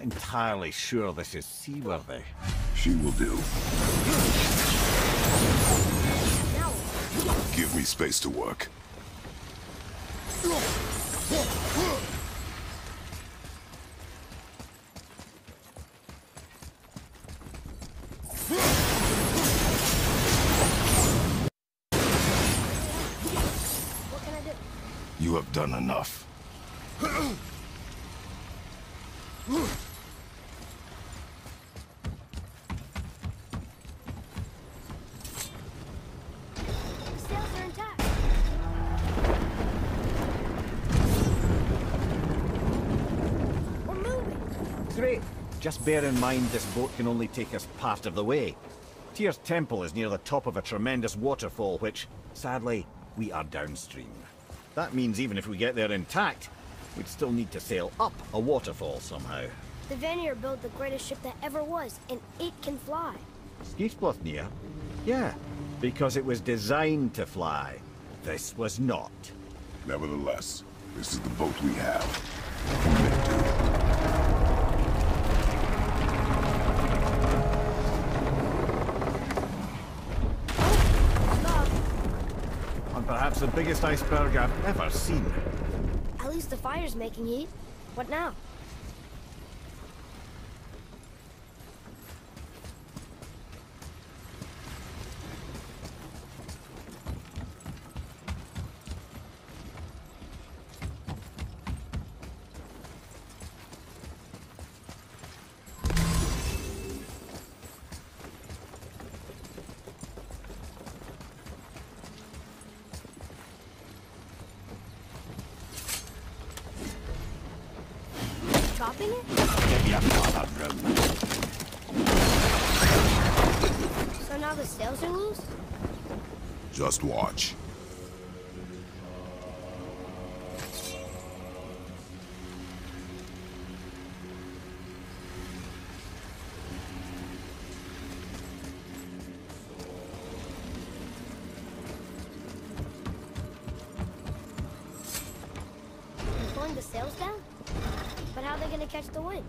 not entirely sure this is seaworthy. She will do. Give me space to work. You have done enough. Just bear in mind this boat can only take us part of the way. Tyr's temple is near the top of a tremendous waterfall which, sadly, we are downstream. That means even if we get there intact, we'd still need to sail up a waterfall somehow. The Vanir built the greatest ship that ever was, and it can fly. Skidbladnir? Yeah, because it was designed to fly. This was not. Nevertheless, this is the boat we have. The biggest iceberg I've ever seen. At least the fire's making heat. What now? Dropping it? So now the sails are loose? Just watch. How are they gonna catch the wind?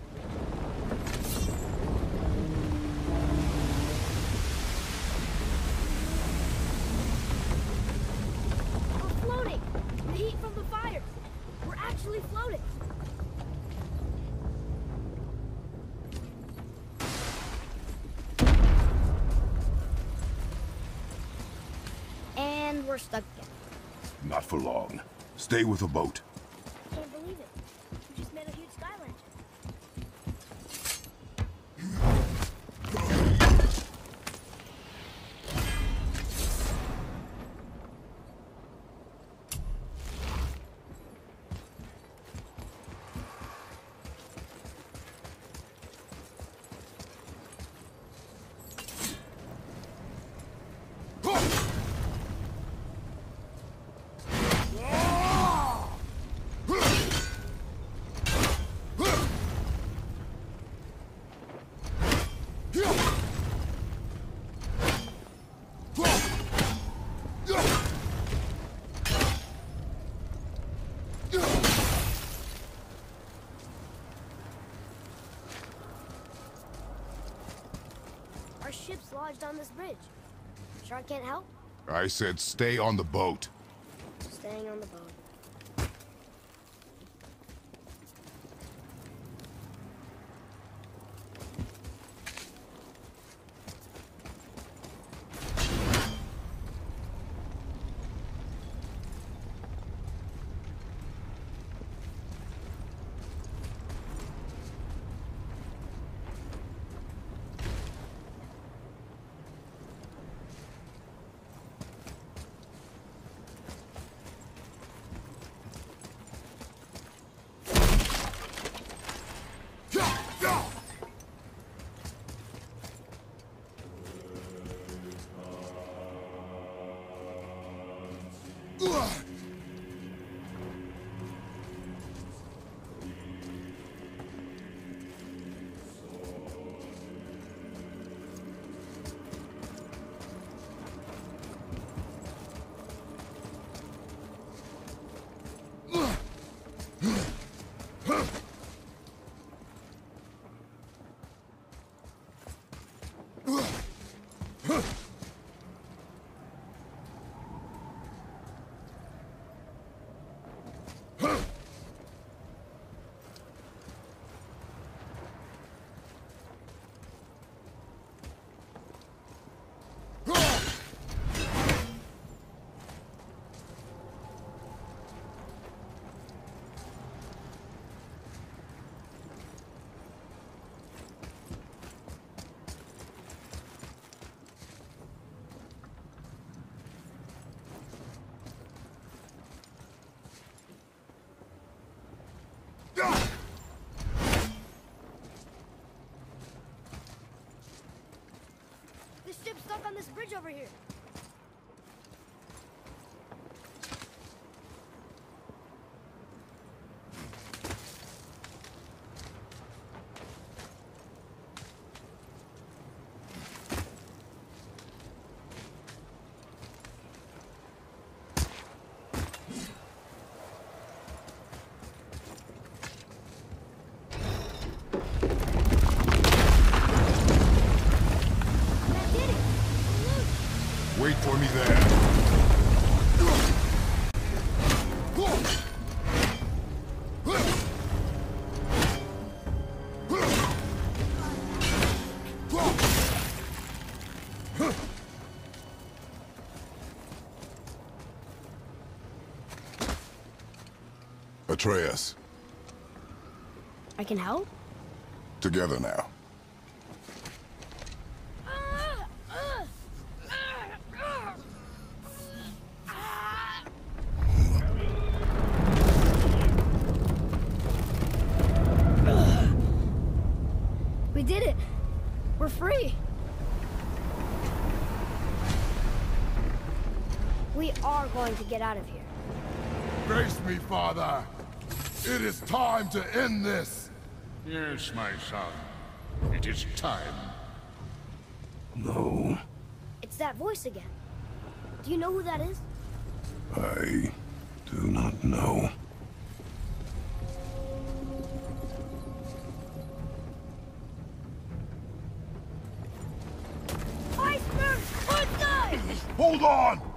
We're floating! The heat from the fires! We're actually floating! And we're stuck again. Not for long. Stay with the boat. Can't believe it. You just made a huge sky lantern. Our ship's lodged on this bridge. Sure I can't help? I said stay on the boat. Staying on the boat. This ship's stuck on this bridge over here. I can help? together now. We did it. We're free. We are going to get out of here. Grace me, Father. It is time to end this. Yes, my son. It is time. No, It's that voice again. Do you know who that is? I do not know. Iceberg! Outside! Hold on!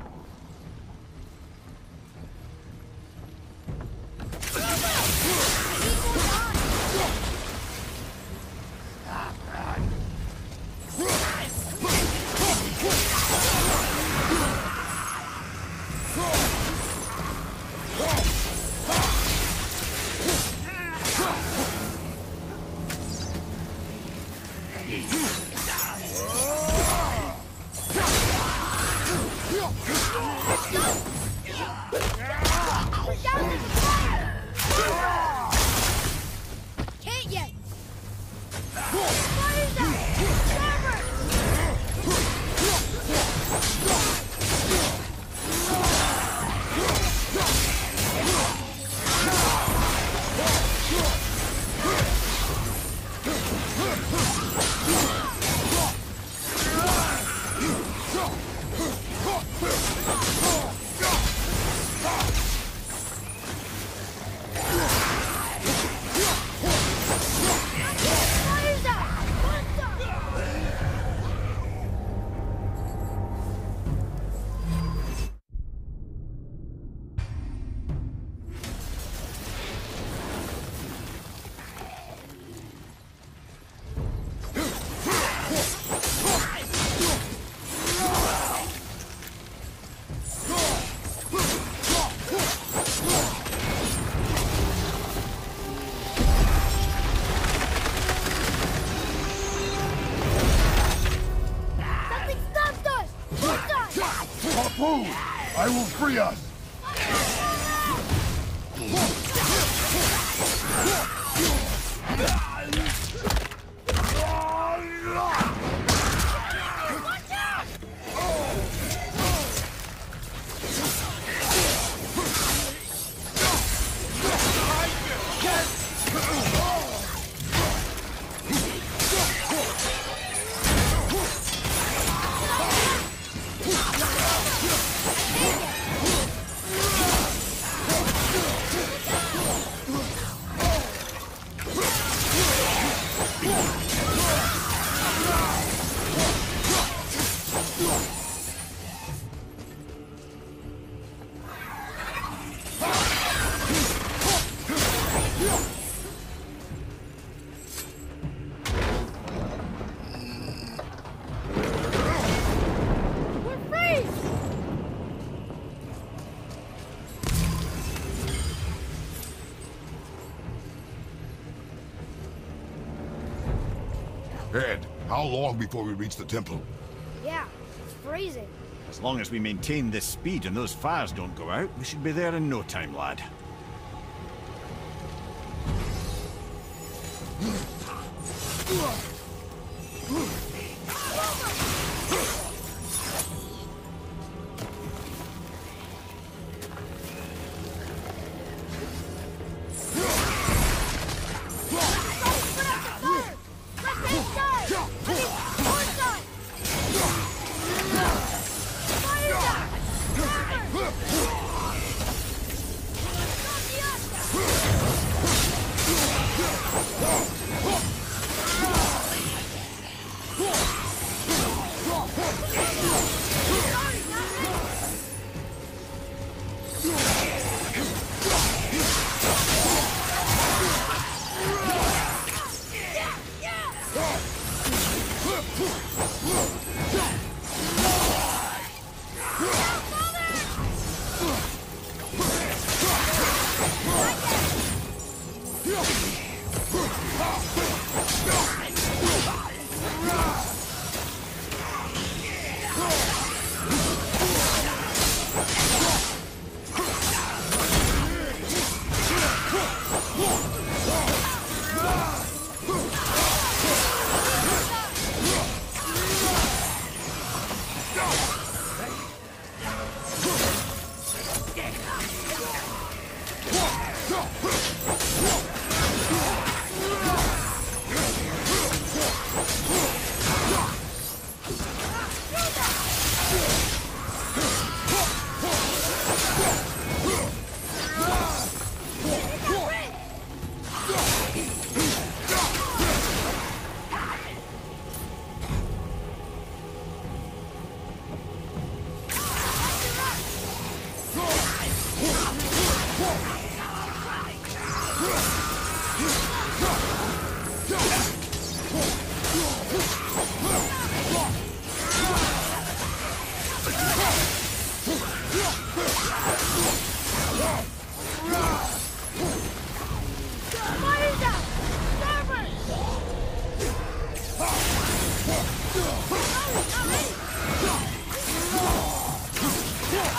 Free us! Ed, how long before we reach the temple? Yeah, it's freezing. As long as we maintain this speed and those fires don't go out, we should be there in no time, lad. Fire's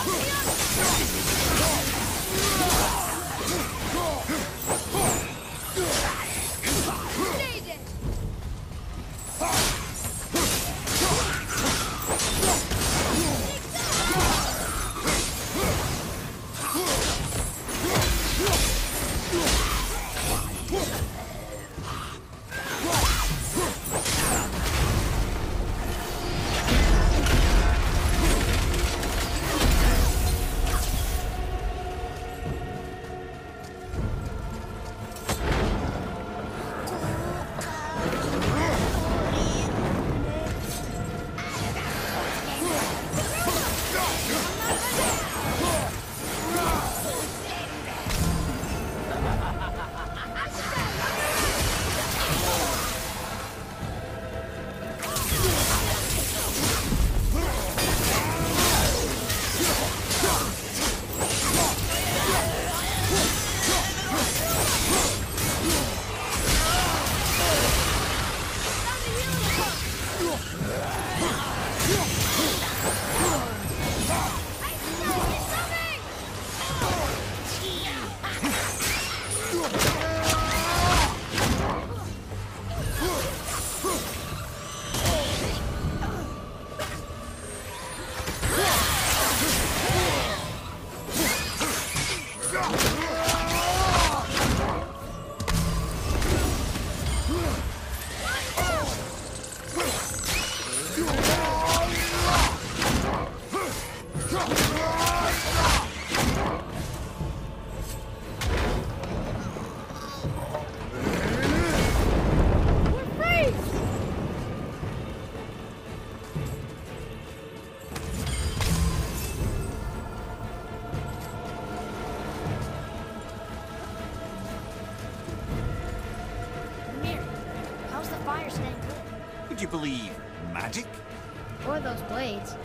すいません。Believe magic? Or those blades?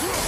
Whoa!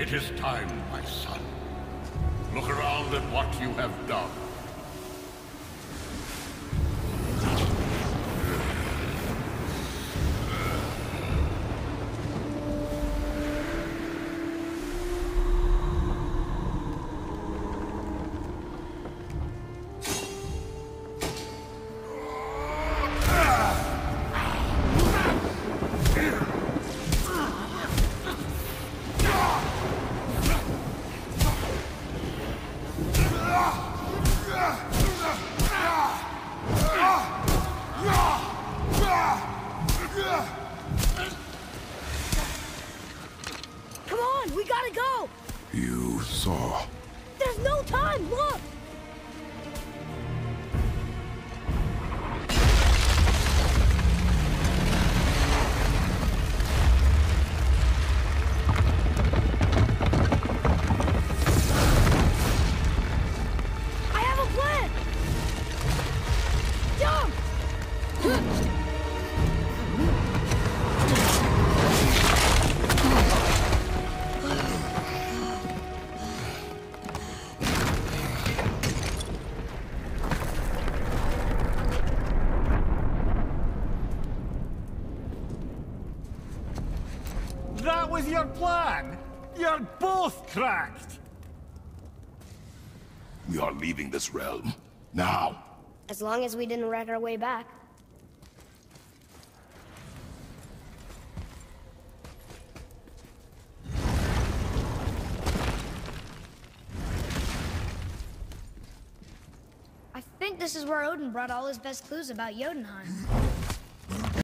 It is time, my son. Look around at what you have done. Saw. There's no time, look! Your plan? You're both cracked! We are leaving this realm. Now. As long as we didn't wreck our way back. I think this is where Odin brought all his best clues about Jotunheim.